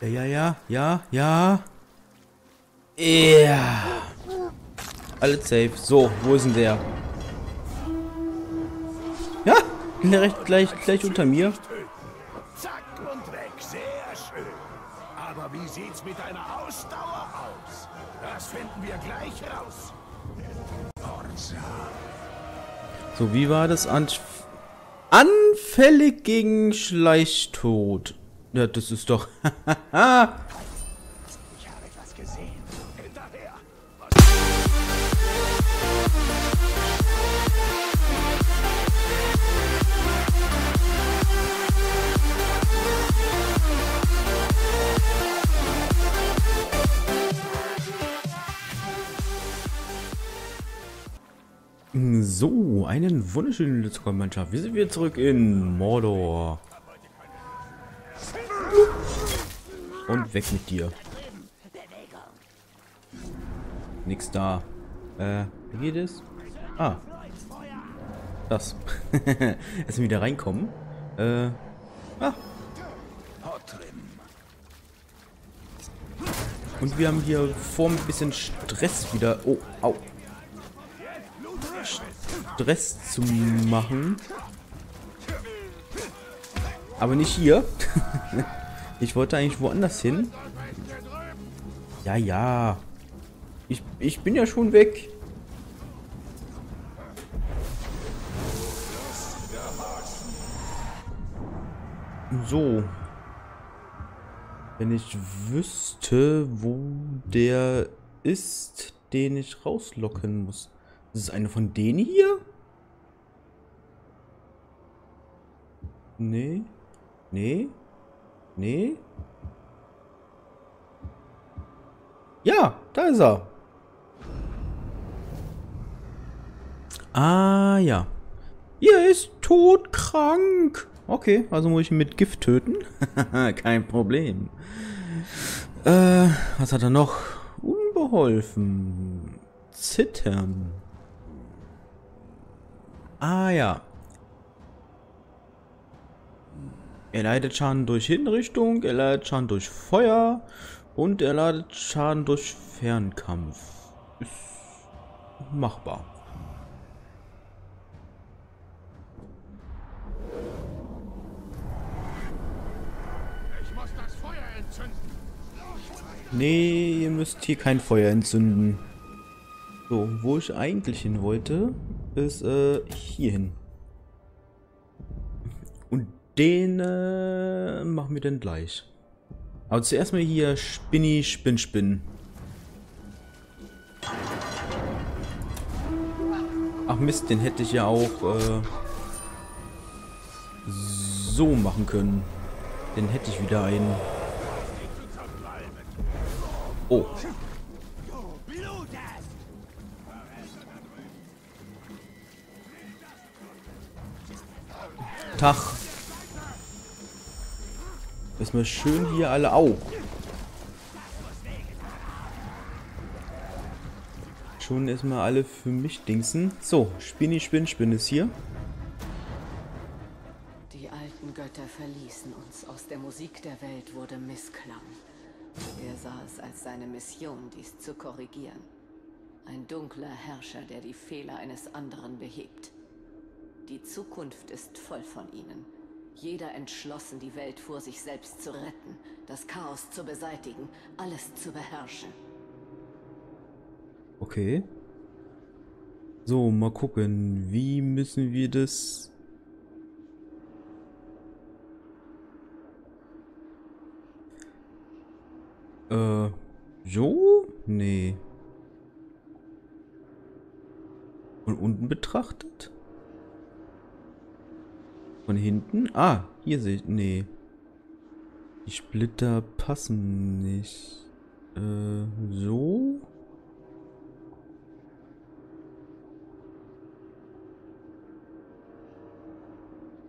Ja, ja, ja, ja, ja. Ja. Alles safe. So, wo ist denn der? Ja, gleich, gleich, gleich unter mir. Zack und weg, sehr schön. Aber wie sieht's mit deiner Ausdauer aus? Das finden wir gleich raus. So, wie war das? Anf Anfällig gegen Schleichtod. Ja, das ist doch... So, einen wunderschönen Lutzkoll-Mannschaft. Wir sind wieder zurück in Mordor. Und weg mit dir. Nix da. Äh, wie geht es? Ah. Das. Erst wieder reinkommen. Äh. Ah. Und wir haben hier vor ein bisschen Stress wieder. Oh, au. Stress zu machen. Aber nicht hier. ich wollte eigentlich woanders hin. Ja, ja. Ich, ich bin ja schon weg. So. Wenn ich wüsste, wo der ist, den ich rauslocken muss. Das ist eine von denen hier? Nee. Nee. Nee. Ja, da ist er. Ah, ja. Ihr ist todkrank. Okay, also muss ich ihn mit Gift töten. Kein Problem. Äh, was hat er noch? Unbeholfen. Zittern. Ah, ja. Er leidet Schaden durch Hinrichtung, er leidet Schaden durch Feuer und er leidet Schaden durch Fernkampf. Ist machbar. Ich muss das Feuer entzünden. Nee, ihr müsst hier kein Feuer entzünden. So, wo ich eigentlich hin wollte, ist äh, hier hin. Den äh, machen wir dann gleich. Aber zuerst mal hier Spinni, Spinn, Spinn. Ach Mist, den hätte ich ja auch äh, so machen können. Den hätte ich wieder einen. Oh. Tag. Erstmal schön hier alle au. Schon erstmal alle für mich dingsen. So, Spinni, Spinn, Spinn ist hier. Die alten Götter verließen uns. Aus der Musik der Welt wurde Missklang. Er sah es als seine Mission, dies zu korrigieren. Ein dunkler Herrscher, der die Fehler eines anderen behebt. Die Zukunft ist voll von ihnen. Jeder entschlossen, die Welt vor sich selbst zu retten, das Chaos zu beseitigen, alles zu beherrschen. Okay. So, mal gucken. Wie müssen wir das... Äh, so? Nee. Von unten betrachtet? Von hinten? Ah, hier sehe ich... Nee. Die Splitter passen nicht. Äh, so?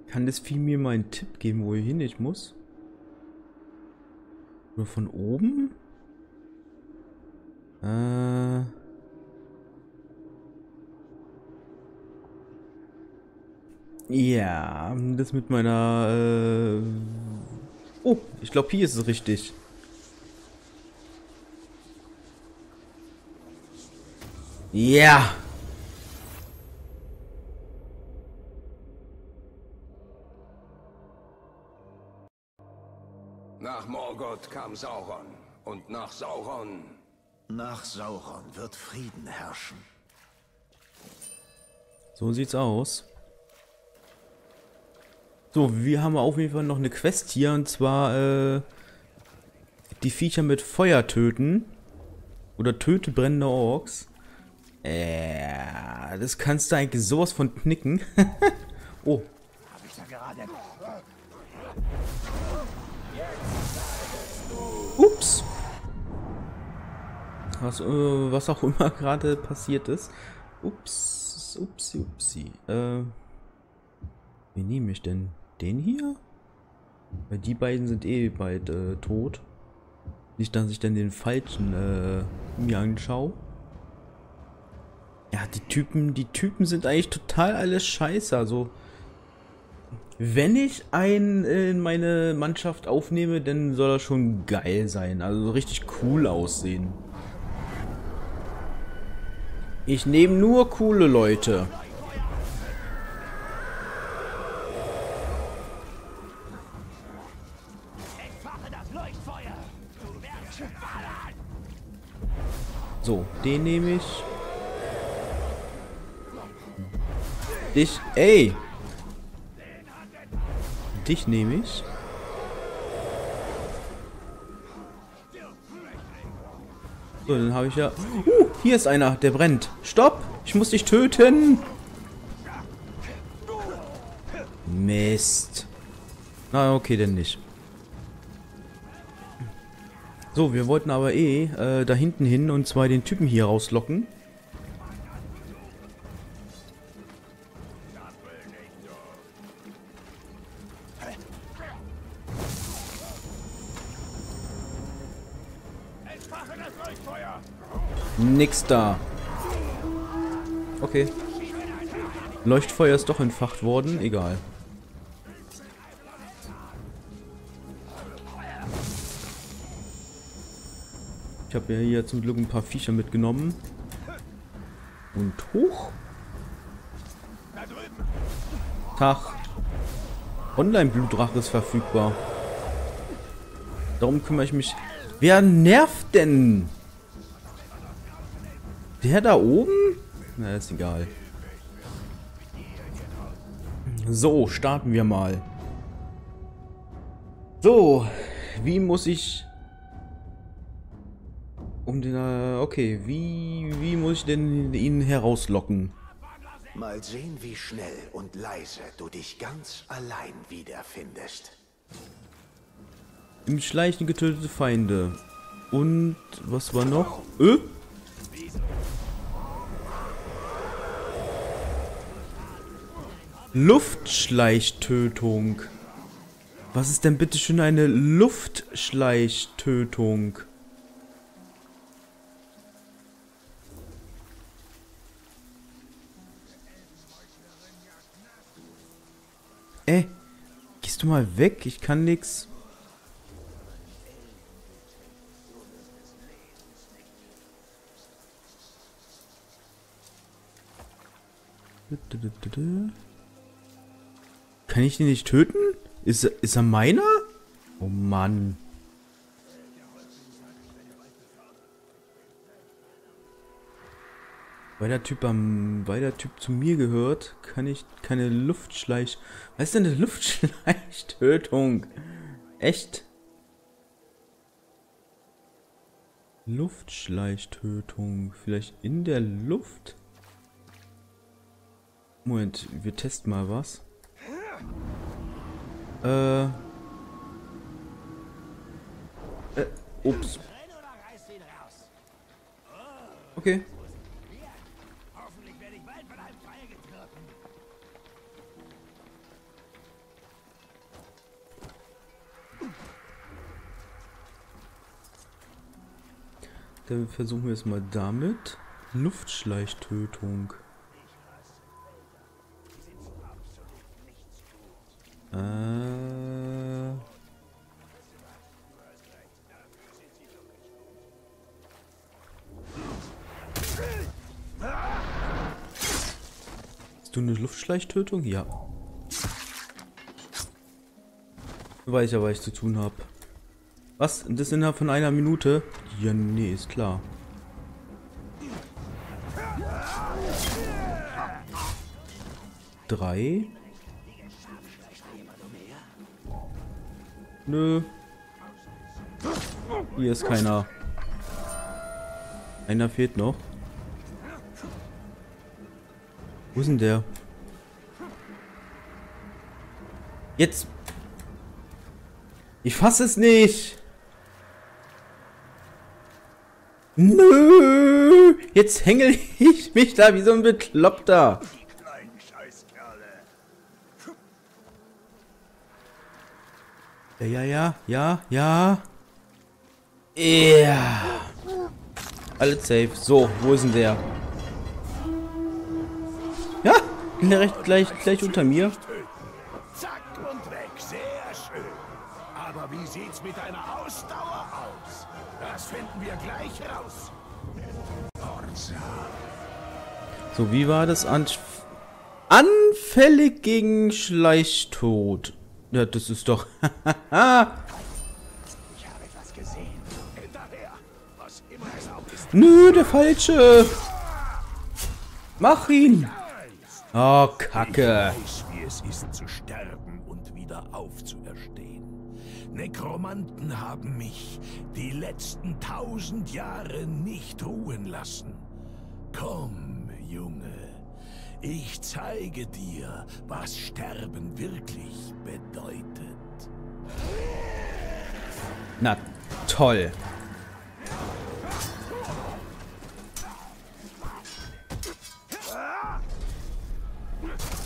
Kann das Vieh mir mal einen Tipp geben, wo hin ich muss? Nur von oben? Äh... Ja, das mit meiner... Äh oh, ich glaube, hier ist es richtig. Ja. Nach Morgoth kam Sauron. Und nach Sauron... Nach Sauron wird Frieden herrschen. So sieht's aus. So, wir haben auf jeden Fall noch eine Quest hier und zwar äh, die Viecher mit Feuer töten. Oder töte brennende Orks. Äh, das kannst du eigentlich sowas von knicken. oh. Ups. Was, äh, was auch immer gerade passiert ist. Ups, upsi, upsi. Äh, wie nehme ich denn? Den hier? Weil die beiden sind eh bald äh, tot. Nicht, dass ich dann den falschen äh, mir anschaue. Ja, die Typen, die Typen sind eigentlich total alles scheiße. Also, wenn ich einen in meine Mannschaft aufnehme, dann soll er schon geil sein. Also richtig cool aussehen. Ich nehme nur coole Leute. So, den nehme ich. Dich, ey! Dich nehme ich. So, dann habe ich ja... Uh, hier ist einer, der brennt. Stopp! Ich muss dich töten! Mist. Na, okay, denn nicht. So, wir wollten aber eh äh, da hinten hin und zwar den Typen hier rauslocken. Nix da. Okay. Leuchtfeuer ist doch entfacht worden. Egal. Habe ja hier zum Glück ein paar Viecher mitgenommen. Und hoch. Tag. Online-Blutdrache ist verfügbar. Darum kümmere ich mich. Wer nervt denn? Der da oben? Na, ist egal. So, starten wir mal. So, wie muss ich um den, äh, okay, wie, wie muss ich denn ihn herauslocken? Mal sehen, wie schnell und leise du dich ganz allein wiederfindest. Im Schleichen getötete Feinde. Und was war noch? Äh? Luftschleichtötung. Was ist denn bitte schon eine Luftschleichtötung? Ey, gehst du mal weg? Ich kann nix. Kann ich den nicht töten? Ist, ist er meiner? Oh Mann. Weil der Typ am, weil der Typ zu mir gehört, kann ich keine Luftschleich. Was ist denn eine Luftschleichtötung? Echt? Luftschleichtötung. Vielleicht in der Luft? Moment, wir testen mal was. Äh. Äh, ups. Okay. Dann versuchen wir es mal damit. Luftschleichtötung. Äh. du eine Luftschleichtötung? Ja. Weiß ja, was ich zu tun habe. Was? Das innerhalb von einer Minute? Ja, nee, ist klar. Drei. Nö. Hier ist keiner. Einer fehlt noch. Wo ist denn der? Jetzt. Ich fasse es nicht. Nö. Jetzt hängel ich mich da wie so ein Bekloppter. Ja, ja, ja, ja, ja. Ja. Alles safe. So, wo ist denn der? Ja, gleich, gleich, gleich unter mir. Wir gleich raus. So, wie war das? Anf Anfällig gegen Schleichtod. Ja, das ist doch... Ich. Nö, der Falsche. Mach ihn. Oh, Kacke. weiß, Nekromanten haben mich die letzten tausend Jahre nicht ruhen lassen. Komm, Junge, ich zeige dir, was Sterben wirklich bedeutet. Na, toll.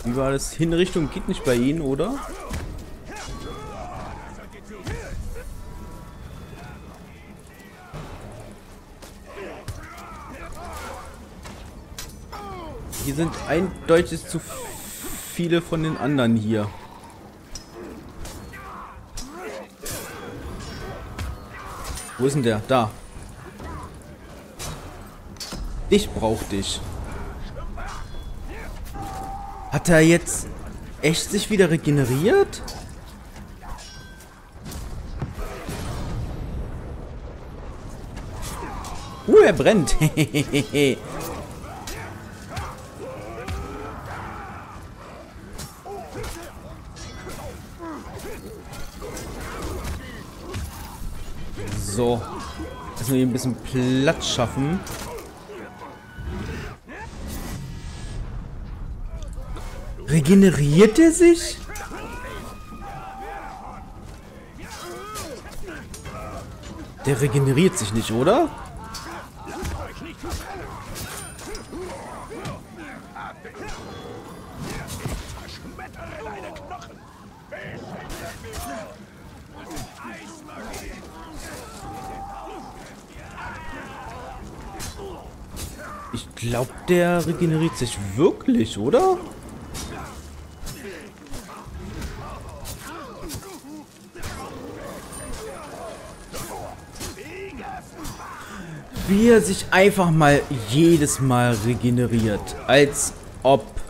Wie war das? Hinrichtung geht nicht bei Ihnen, oder? Hier sind eindeutig zu viele von den anderen hier. Wo ist denn der? Da. Ich brauch dich. Hat er jetzt echt sich wieder regeneriert? Uh, er brennt. Erstmal hier ein bisschen Platz schaffen. Regeneriert er sich? Der regeneriert sich nicht, oder? Der regeneriert sich wirklich, oder? Wie er sich einfach mal jedes Mal regeneriert. Als ob.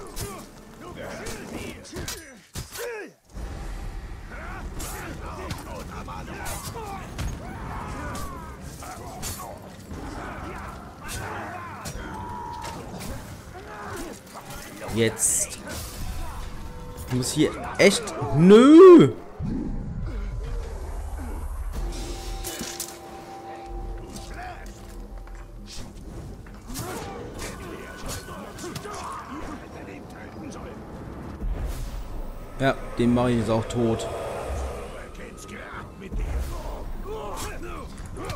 Echt... Nö! Ja, den mache ich jetzt auch tot.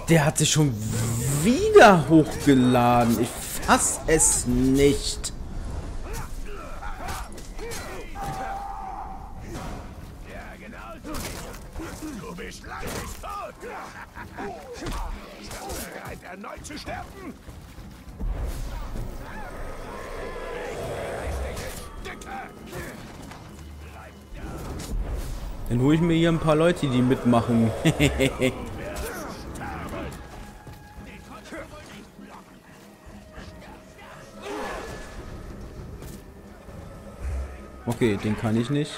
Der hat sich schon wieder hochgeladen. Ich fass es nicht. Paar Leute, die mitmachen. Okay, den kann ich nicht.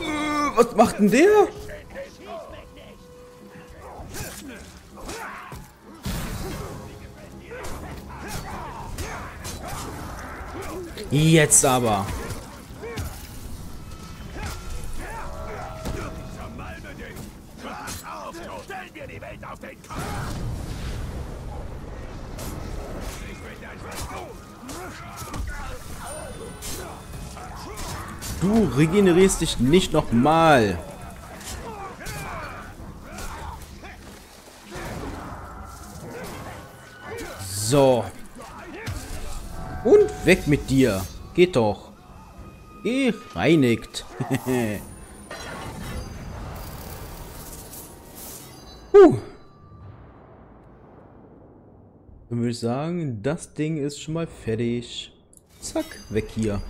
Äh, Was macht denn der? Bin dein Du regenerierst dich nicht nochmal. So. Weg mit dir. Geht doch. Gereinigt. Puh. Dann würde ich sagen, das Ding ist schon mal fertig. Zack, weg hier.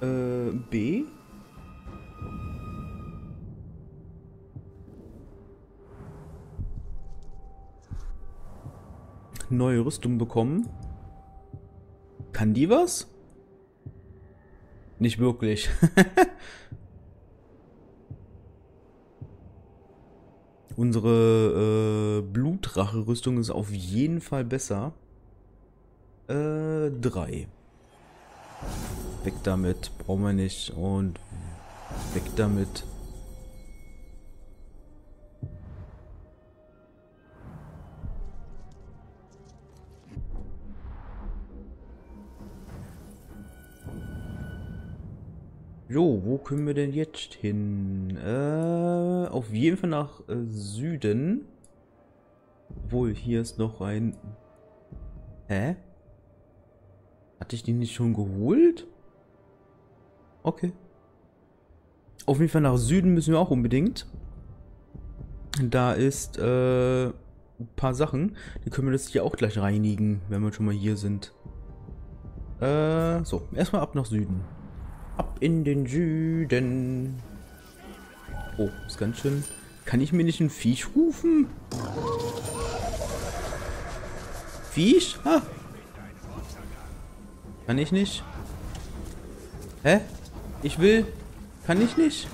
Äh, B? Neue Rüstung bekommen. Kann die was? Nicht wirklich. Unsere äh, Blutrache-Rüstung ist auf jeden Fall besser. Äh, drei. Weg damit. Brauchen wir nicht. Und weg damit. Jo, wo können wir denn jetzt hin? Äh, auf jeden Fall nach äh, Süden. Obwohl, hier ist noch ein... Hä? Hatte ich den nicht schon geholt? Okay. Auf jeden Fall nach Süden müssen wir auch unbedingt. Da ist äh, ein paar Sachen. Die können wir das hier auch gleich reinigen, wenn wir schon mal hier sind. Äh, so, erstmal ab nach Süden. Ab in den Süden. Oh, ist ganz schön. Kann ich mir nicht ein Viech rufen? Viech? Ha! Kann ich nicht? Hä? Ich will. Kann ich nicht?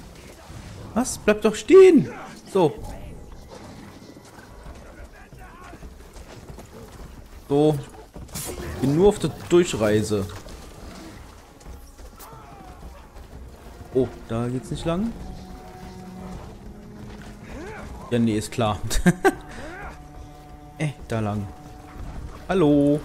Was? Bleib doch stehen! So. So. Ich bin nur auf der Durchreise. Oh, da geht's nicht lang. Ja, nee, ist klar. äh, da lang. Hallo.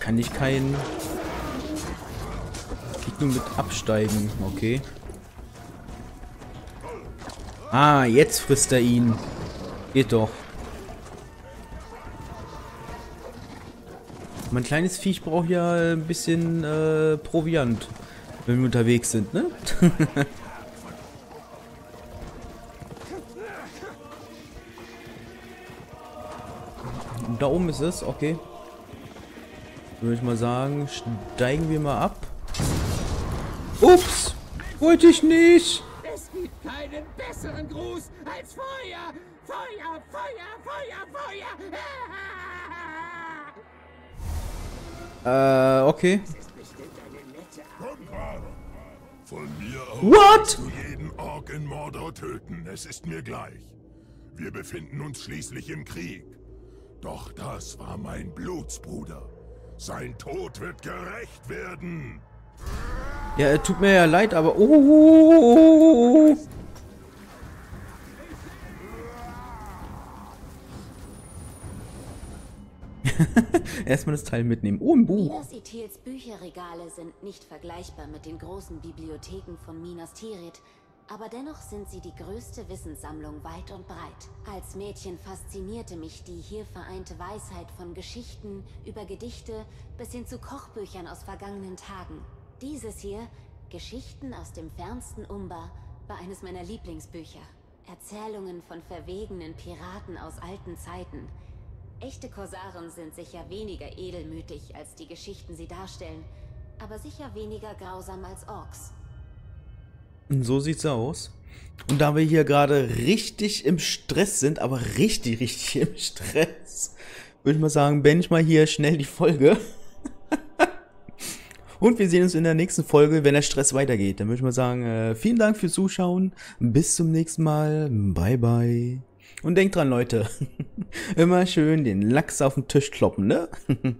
Kann ich kein... Geht nur mit absteigen, okay. Ah, jetzt frisst er ihn. Geht doch. Mein kleines Viech braucht ja ein bisschen äh, Proviant, wenn wir unterwegs sind, ne? da oben ist es, okay. Würde ich mal sagen, steigen wir mal ab. Ups! Wollte ich nicht! Keinen besseren Gruß als Feuer! Feuer, Feuer, Feuer, Feuer! Äh, okay. Von mir aus What? zu jeden Ork in Mordor töten, es ist mir gleich. Wir befinden uns schließlich im Krieg. Doch das war mein Blutsbruder. Sein Tod wird gerecht werden. Ja, äh, tut mir ja leid, aber... Oh, Erstmal das Teil mitnehmen. Oh, ein Buch. Minas Ithils Bücherregale sind nicht vergleichbar mit den großen Bibliotheken von Minas Tirith, aber dennoch sind sie die größte Wissenssammlung weit und breit. Als Mädchen faszinierte mich die hier vereinte Weisheit von Geschichten über Gedichte bis hin zu Kochbüchern aus vergangenen Tagen. Dieses hier, Geschichten aus dem fernsten Umbar, war eines meiner Lieblingsbücher. Erzählungen von verwegenen Piraten aus alten Zeiten. Echte Korsaren sind sicher weniger edelmütig, als die Geschichten sie darstellen, aber sicher weniger grausam als Orks. So sieht's aus. Und da wir hier gerade richtig im Stress sind, aber richtig, richtig im Stress, würde ich mal sagen, beende ich mal hier schnell die Folge. Und wir sehen uns in der nächsten Folge, wenn der Stress weitergeht. Dann würde ich mal sagen, äh, vielen Dank fürs Zuschauen. Bis zum nächsten Mal. Bye, bye. Und denkt dran, Leute. Immer schön den Lachs auf den Tisch kloppen, ne?